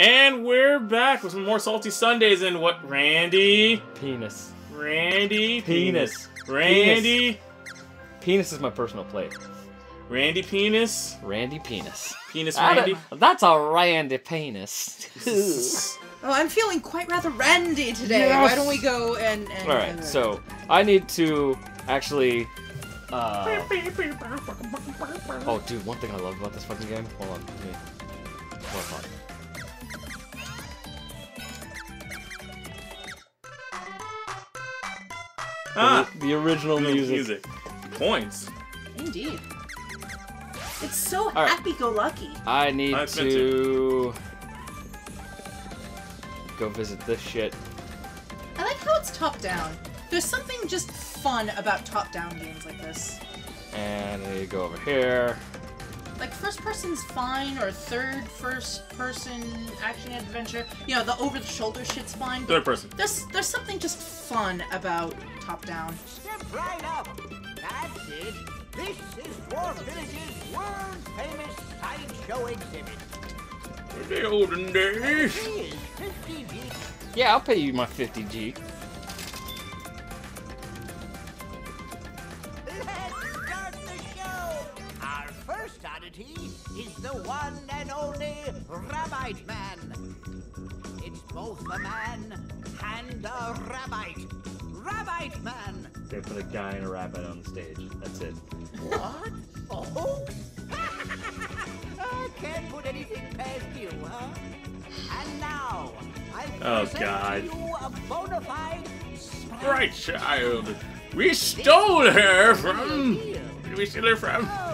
And we're back with some more Salty Sundays and what? Randy? Penis. Randy? Penis. Randy? Penis is my personal plate. Randy Penis? Randy Penis. Penis Randy? that's a Randy Penis. Oh, I'm feeling quite rather randy today. Yes. Why don't we go and... and All right, so I need to actually. Uh, oh, dude, one thing I love about this fucking game. Hold on, let me. Hold on. Ah! The, the original music. music. Points. Indeed. It's so right. happy-go-lucky. I need I've to go visit this shit. I like how it's top-down. There's something just fun about top-down games like this. And I need to go over here. Like first person's fine, or third first person action adventure. You know, the over the shoulder shit's fine. Third person. there's there's something just fun about top down. Step right up. That's it. This is Dwarf Village's world famous sideshow exhibit. The olden days. He is 50 deep. Yeah, I'll pay you my 50G. Let's start the show. Our first oddity is the one and only Rabbite Man. It's both a man and a rabbite. Rabbite Man. They put a guy and a rabbit on the stage. That's it. What? Oh? I can't put anything past you, huh? And now, I Oh, present God. to you a bona fide Right, child. We stole her from. Where did we steal her from? Oh,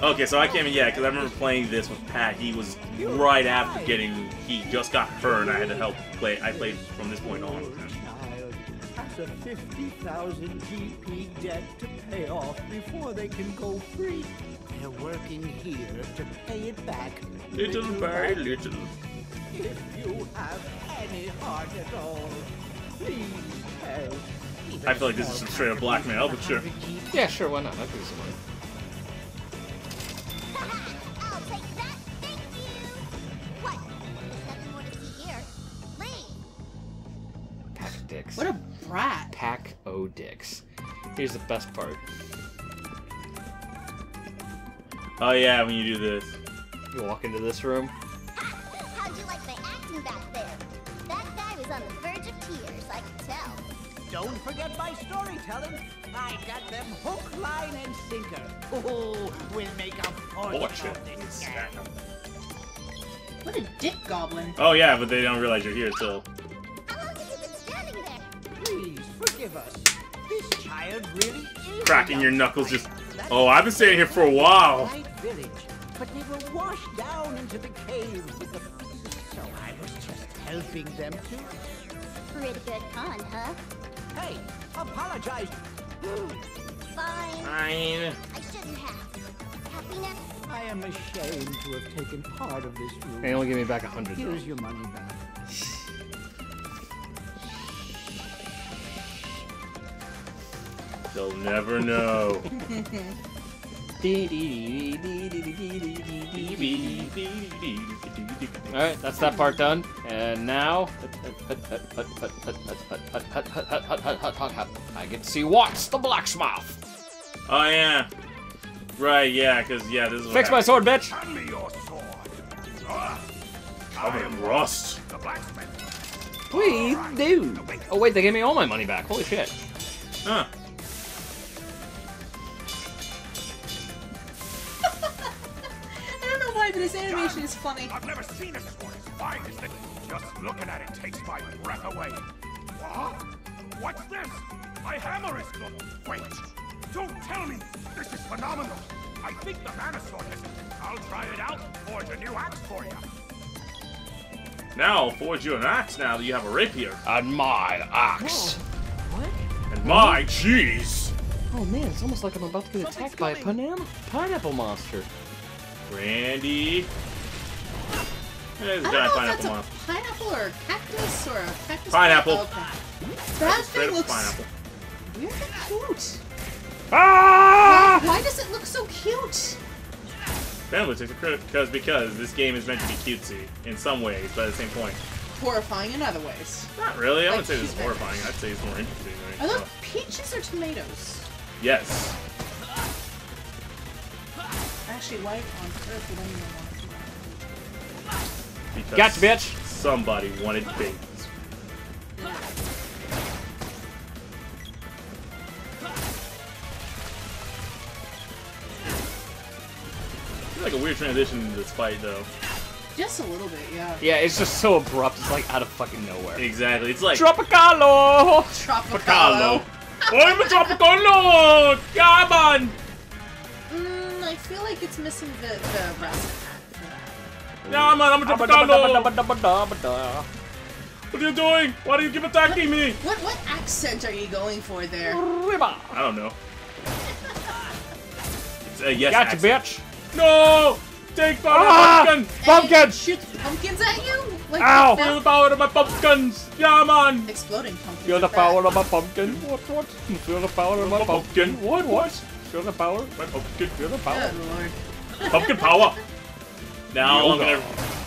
Okay, so I came in, yeah, because I remember playing this with Pat. He was right after getting. He just got hurt, and I had to help play. I played from this point on. child has a 50,000 GP debt to pay off before they can go free. They're working here to pay it back. Little by little. If you have any heart at all, please help. I feel like this is some straight up blackmail, but sure. Yeah, sure, why not? I'll give you some money. Here's the best part. Oh yeah, when you do this. You walk into this room. How'd you like my acting back there? That guy was on the verge of tears, I could tell. Don't forget my storytelling. I got them hook, line, and sinker. Oh, we'll make a fortune oh, Fortune. of this gang. What a dick goblin. Oh yeah, but they don't realize you're here till. How Cracking your knuckles just- Oh, I've been staying here for a while. Village, but they were washed down into the caves with the. So I was just helping them to. Pretty good con, huh? Hey, apologize. Fine. Fine. I shouldn't have. Happiness? I am ashamed to have taken part of this room. And only give me back a hundred. Here's your money back. They'll never know. Alright, that's that part done. And now I get to see Watts, the blacksmith. Oh yeah. Right, yeah, because yeah, this is. Fix my sword, bitch. Hand me your sword. Ah, Covered in rust. the blacksmith. Please do. Oh wait, they gave me all my money back. Holy shit. Huh. Don't know why, but his animation is funny. I've never seen a sword as fine as this. Just looking at it takes my breath away. What? What's this? My hammer is gone. Wait. Don't tell me. This is phenomenal. I think the mana sword is. I'll try it out. Forge a new axe for you. Now I'll forge you an axe now that you have a rapier. And my axe. What? And my cheese. Oh man, it's almost like I'm about to get attacked by a pineapple pineapple monster. Randy. There's a giant pineapple a pineapple or a cactus or a cactus. Pineapple. Okay. That thing looks pineapple. weird and cute. Ah! Why does it look so cute? Family takes a credit because because this game is meant to be cutesy in some ways, but at the same point, Horrifying in other ways. not really. I Like wouldn't say this is horrifying. I'd say it's more interesting. Are Right? those peaches or tomatoes? Yes. Actually, why on earth would anyone want to do that? Because Gotcha, bitch. Somebody wanted babies. I feel like a weird transition into this fight, though. Just a little bit, yeah. Yeah, it's just so abrupt. It's like out of fucking nowhere. Exactly. It's like Tropicallo! Tropicallo. I'm a Tropicallo! Come on! I feel like it's missing the, the rest for that. Yeah, man, I'm a Tropicallo! Tropicallo! What are you doing? Why do you keep attacking me? What what accent are you going for there? I don't know. It's a yes Gotcha, accent. bitch! No! Take power Ah! pumpkin! And Pumpkin! it pumpkins at you? Like Ow! the Feel the power of my pumpkins! Yeah, man! exploding pumpkins. Feel the power of my pumpkin. What, what? Feel the power of my pumpkin. What, what? Feel the power. My pumpkin. Feel the power. Good lord. Pumpkin power! Now I'm gonna.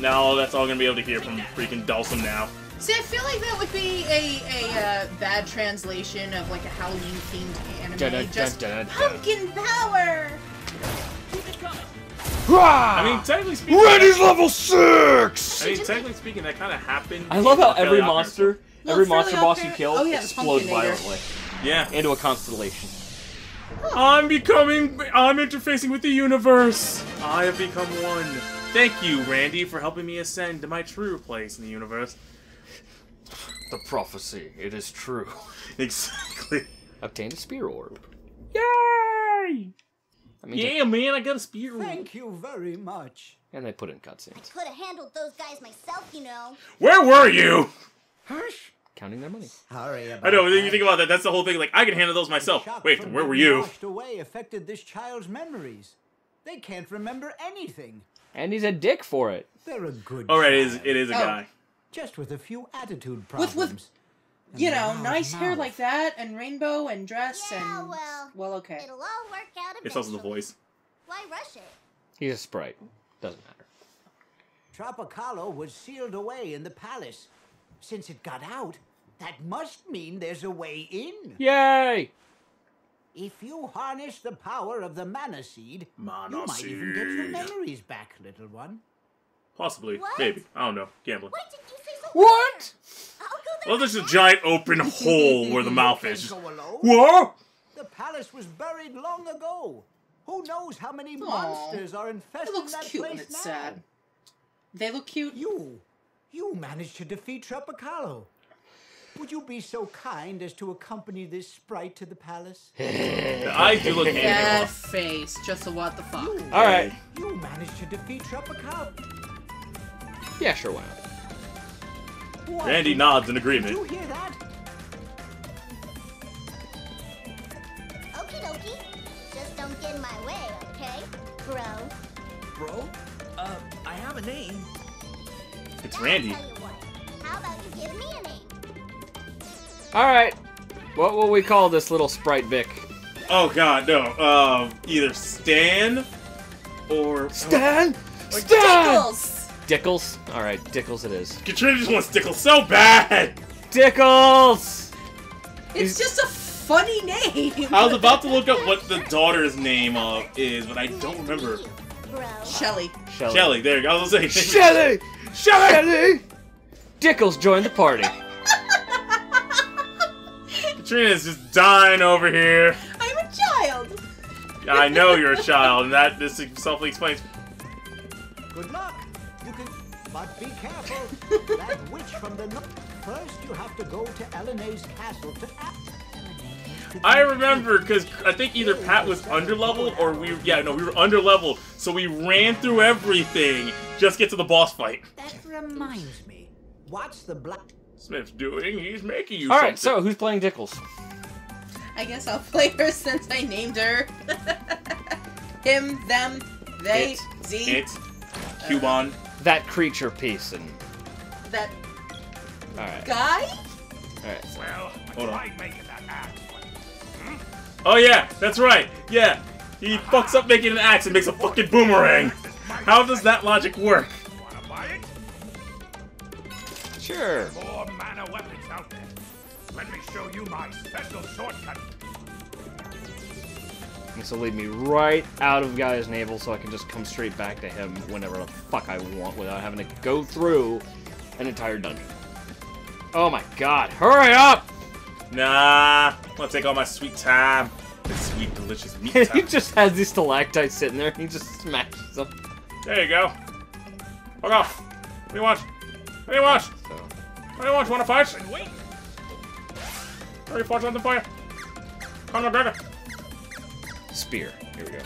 Now that's all I'm gonna be able to hear from freaking Dulcim now. See, I feel like that would be a, a uh, bad translation of like a Halloween themed anime. Dun, dun, Just dun, dun, dun. pumpkin power. I mean, technically speaking. Randy's level six. I mean, technically speaking, that kind of happened. I love how every monster, every monster boss you kill oh, yeah, explodes violently Yeah. into a constellation. I'm becoming. I'm interfacing with the universe. I have become one. Thank you, Randy, for helping me ascend to my true place in the universe. The prophecy, it is true. Exactly. Obtained a spear orb. Yay! I mean, Yeah, man, I got a spear. Orb. Thank you very much. and they put in cutscenes, I Could have handled those guys myself, you know. Where were you? Hush! Counting their money. Sorry about I know. Then you think about that. That's the whole thing. Like, I can handle those myself. Wait, from where were you? Washed away affected this child's memories. They can't remember anything. And he's a dick for it. They're a good. All right, it is, it is a Oh. guy. Just with a few attitude problems. with- You know, loud nice hair like that, and rainbow, and dress, Yeah, and well, well, okay. It'll all work out eventually. It's also the voice. Why rush it? He's a sprite. Doesn't matter. Tropicallo was sealed away in the palace. Since it got out, that must mean there's a way in. Yay! If you harness the power of the mana seed, Mana you might even get your memories back, little one. Possibly. What? Maybe. I don't know. Gambling. Why did you say so? What? There. Well, there's a giant open hole where the mouth is. Can't go alone. Whoa! The palace was buried long ago. Who knows how many Aw. monsters are It infesting looks that cute place when it's now? sad. They look cute. You, you managed to defeat Tropicallo. Would you be so kind as to accompany this sprite to the palace? I do look That handsome. face, just a what the fuck. You, All right. you managed to defeat Tropicallo. Yeah, sure, why not? What? Randy nods in Did agreement. you hear that? Okie dokie. Just don't get in my way, okay? Bro. Bro, uh, I have a name. It's Randy. I'll tell you what. How about you give me a name? All right. What will we call this little sprite Vic? Oh god, no. Um, either Stan or Stan. Stan. Tickles! Dickles. All right, Dickles it is. Katrina just wants Stickle so bad. Dickles. It's just a funny name. I was about to look up what the daughter's name of is, but I don't remember. Bro. Shelly. Shelly. Shelly. There you go. I was gonna say Shelly. Shelly. Dickles joined the party. Katrina's just dying over here. I'm a child. I know you're a child, and that this selfly explains. Good luck. You can, but be careful. that witch from the north. First, you have to go to Elinee's castle to ask. I remember because I think either Pat was underleveled or we yeah no we were underleveled, so we ran through everything just get to the boss fight. That reminds me. What's the black? Smith's doing? He's making you. All right, something. so who's playing Dickles? I guess I'll play her since I named her. Him, them, they, It. Z, it's Cubon. That creature piece and. that All right. guy? All right. Well, Hold on. tried making that axe, but... Hmm? Oh yeah, that's right. Yeah, he fucks up making an axe and makes a fucking boomerang. How does that logic work? Wanna buy it? Sure. More mana weapons out there. Let me show you my special shortcut. This will lead me right out of Gaia's Navel so I can just come straight back to him whenever the fuck I want without having to go through an entire dungeon. Oh my god, hurry up! Nah, I'm gonna take all my sweet time. This sweet, delicious meat he just has these stalactites sitting there and he just smashes them. There you go. Fuck off. What do you want? What do you want? So, What do you want? You wanna fight? Wait, Ready to fight something for you? Conor McGregor. spear. Here we go.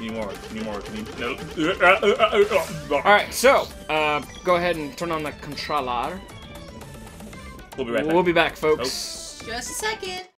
Need more. Need more. Need... No. Uh. Alright, so, uh, go ahead and turn on the controller. We'll be right back. We'll be back, folks. Just a second.